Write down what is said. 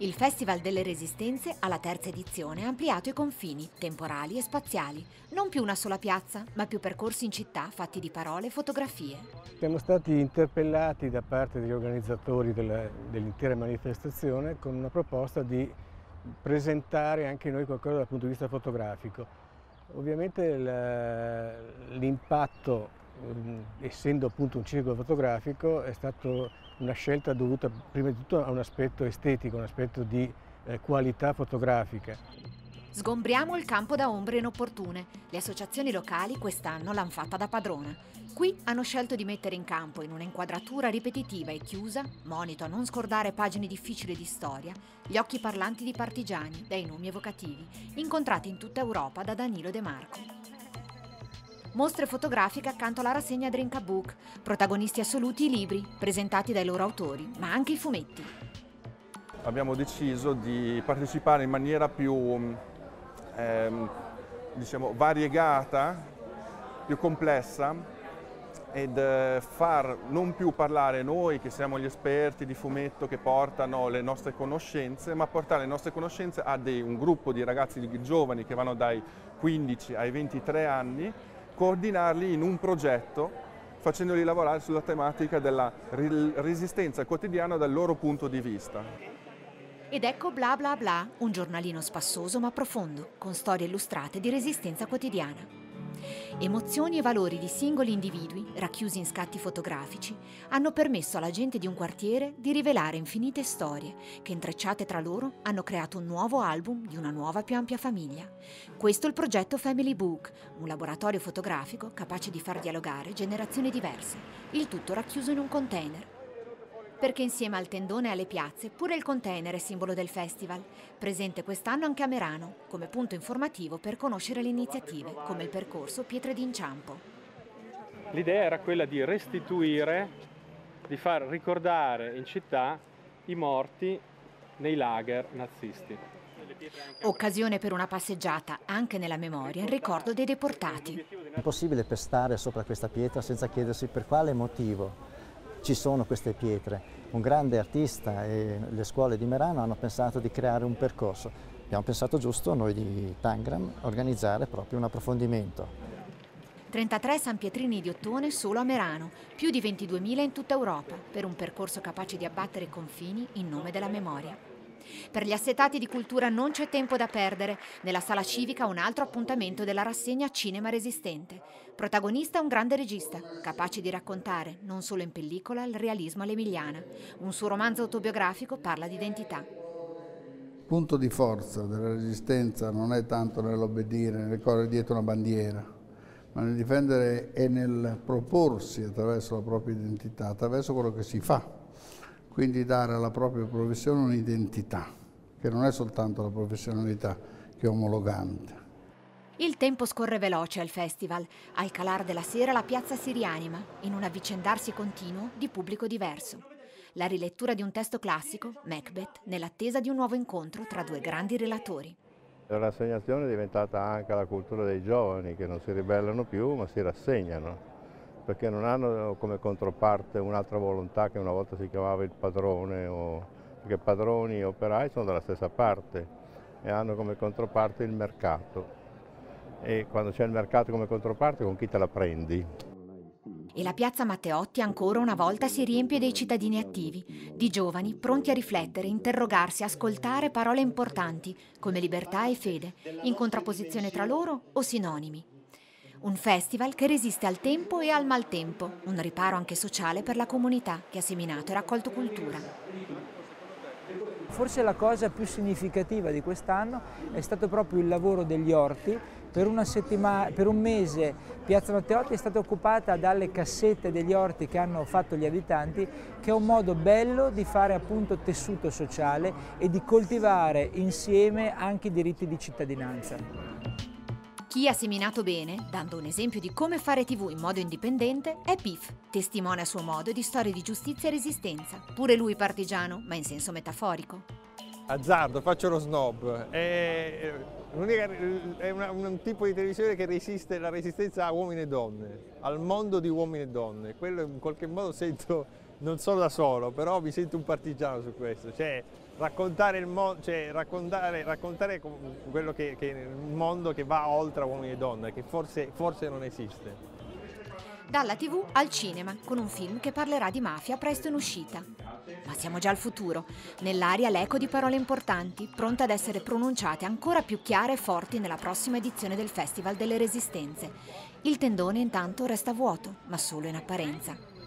Il Festival delle Resistenze, alla terza edizione, ha ampliato i confini temporali e spaziali. Non più una sola piazza, ma più percorsi in città fatti di parole e fotografie. Siamo stati interpellati da parte degli organizzatori dell'intera manifestazione con una proposta di presentare anche noi qualcosa dal punto di vista fotografico. Ovviamente l'impatto, essendo appunto un circolo fotografico, è stato una scelta dovuta prima di tutto a un aspetto estetico, un aspetto di eh, qualità fotografica. Sgombriamo il campo da ombre inopportune. Le associazioni locali quest'anno l'hanno fatta da padrona. Qui hanno scelto di mettere in campo, in un'inquadratura ripetitiva e chiusa, monito a non scordare pagine difficili di storia, gli occhi parlanti di partigiani, dai nomi evocativi, incontrati in tutta Europa da Danilo De Marco. Mostre fotografiche accanto alla rassegna Drink a Book, protagonisti assoluti i libri, presentati dai loro autori, ma anche i fumetti. Abbiamo deciso di partecipare in maniera più ehm, diciamo, variegata, più complessa ed eh, far non più parlare noi che siamo gli esperti di fumetto che portano le nostre conoscenze, ma portare le nostre conoscenze a dei, un gruppo di ragazzi giovani che vanno dai 15 ai 23 anni coordinarli in un progetto facendoli lavorare sulla tematica della resistenza quotidiana dal loro punto di vista. Ed ecco Bla Bla Bla, un giornalino spassoso ma profondo, con storie illustrate di resistenza quotidiana. Emozioni e valori di singoli individui, racchiusi in scatti fotografici, hanno permesso alla gente di un quartiere di rivelare infinite storie che, intrecciate tra loro, hanno creato un nuovo album di una nuova più ampia famiglia. Questo è il progetto Family Book, un laboratorio fotografico capace di far dialogare generazioni diverse, il tutto racchiuso in un container perché insieme al tendone e alle piazze pure il container è simbolo del festival, presente quest'anno anche a Merano, come punto informativo per conoscere le iniziative, come il percorso Pietre d'Inciampo. L'idea era quella di restituire, di far ricordare in città i morti nei lager nazisti. Occasione per una passeggiata anche nella memoria in ricordo dei deportati. È impossibile pestare sopra questa pietra senza chiedersi per quale motivo ci sono queste pietre. Un grande artista e le scuole di Merano hanno pensato di creare un percorso. Abbiamo pensato giusto noi di Tangram organizzare proprio un approfondimento. 33 San Pietrini di Ottone solo a Merano, più di 22.000 in tutta Europa, per un percorso capace di abbattere confini in nome della memoria. Per gli assetati di cultura non c'è tempo da perdere. Nella sala civica un altro appuntamento della rassegna Cinema Resistente. Protagonista un grande regista, capace di raccontare, non solo in pellicola, il realismo all'emiliana. Un suo romanzo autobiografico parla di identità. Il punto di forza della resistenza non è tanto nell'obbedire, nel correre dietro una bandiera, ma nel difendere e nel proporsi attraverso la propria identità, attraverso quello che si fa quindi dare alla propria professione un'identità, che non è soltanto la professionalità che è omologante. Il tempo scorre veloce al festival. Al calar della sera la piazza si rianima, in un avvicendarsi continuo di pubblico diverso. La rilettura di un testo classico, Macbeth, nell'attesa di un nuovo incontro tra due grandi relatori. La rassegnazione è diventata anche la cultura dei giovani che non si ribellano più ma si rassegnano perché non hanno come controparte un'altra volontà che una volta si chiamava il padrone, o, perché padroni e operai sono dalla stessa parte e hanno come controparte il mercato. E quando c'è il mercato come controparte, con chi te la prendi? E la piazza Matteotti ancora una volta si riempie dei cittadini attivi, di giovani pronti a riflettere, interrogarsi, ascoltare parole importanti come libertà e fede, in contrapposizione tra loro o sinonimi. Un festival che resiste al tempo e al maltempo, un riparo anche sociale per la comunità che ha seminato e raccolto cultura. Forse la cosa più significativa di quest'anno è stato proprio il lavoro degli orti. Per, per, un mese Piazza Matteotti è stata occupata dalle cassette degli orti che hanno fatto gli abitanti, che è un modo bello di fare appunto tessuto sociale e di coltivare insieme anche i diritti di cittadinanza. Chi ha seminato bene, dando un esempio di come fare tv in modo indipendente, è Pif, testimone a suo modo di storie di giustizia e resistenza, pure lui partigiano, ma in senso metaforico. Azzardo, faccio lo snob, è, è un tipo di televisione che resiste la resistenza a uomini e donne, al mondo di uomini e donne, quello in qualche modo sento non sono da solo, però mi sento un partigiano su questo, cioè raccontare il, mo- cioè, raccontare, raccontare quello che, che il mondo che va oltre uomini e donne, che forse, forse non esiste. Dalla tv al cinema, con un film che parlerà di mafia presto in uscita. Ma siamo già al futuro, nell'aria l'eco di parole importanti, pronte ad essere pronunciate ancora più chiare e forti nella prossima edizione del Festival delle Resistenze. Il tendone intanto resta vuoto, ma solo in apparenza.